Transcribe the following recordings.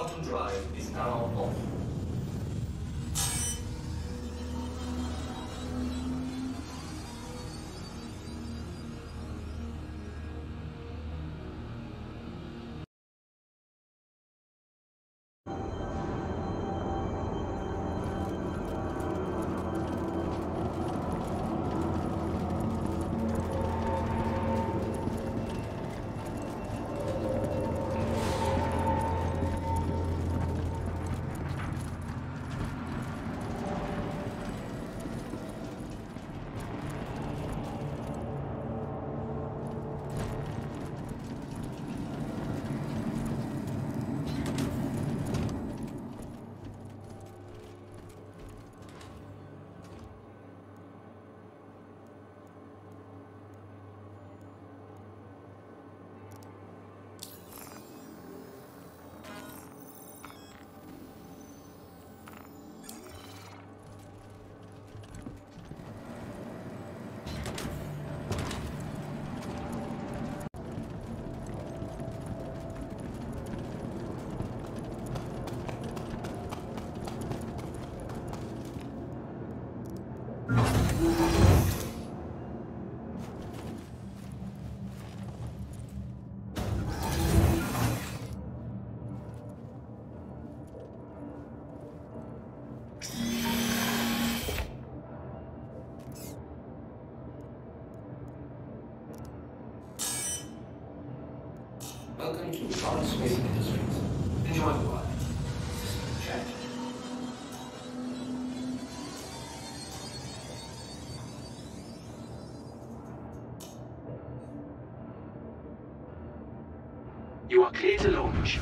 Quantum drive is now off. The. You are clear to launch.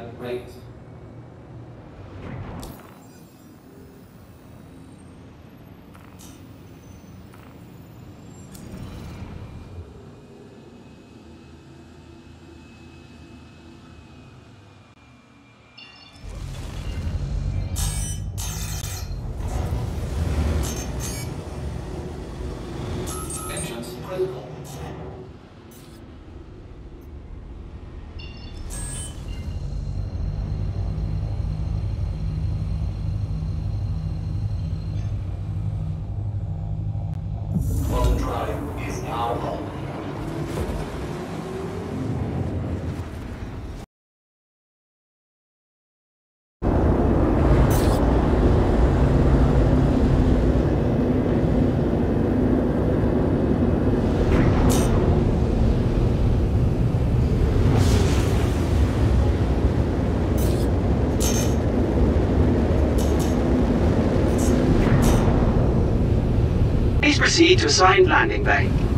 Gear proceed to assigned landing bay.